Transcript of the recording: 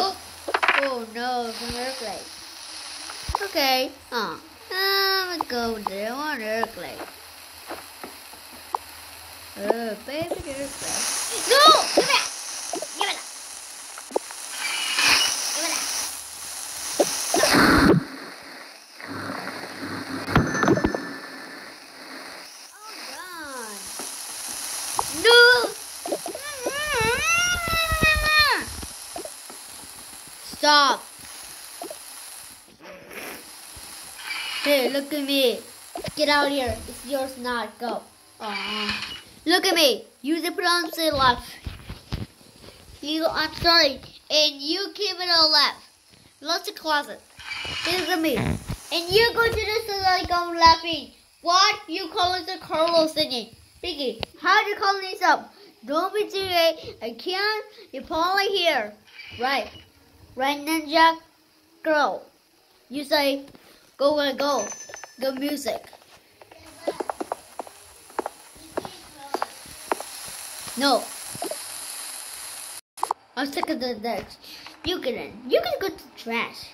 Oh, oh no, it's an earthquake. Okay, uh, I'm gonna go there on earthquake. Oh, baby, earthquake. No! Give it! Give it! Give it! Oh, god. No! Stop. Hey, look at me. Get out here. It's yours now. Go. Look at me. You the pronounce it left. You, I'm sorry. And you keep it on left. Lots of closet. Look at me. And you go to the so like I'm laughing. What? You call it the Carlos singing. Biggie, how do you call this up? Don't be too late. I can't. You're probably here. Right. Right, Ninja Girl. You say, go and go. Go music. No. I'm sick of the desk. You can. You can go to trash.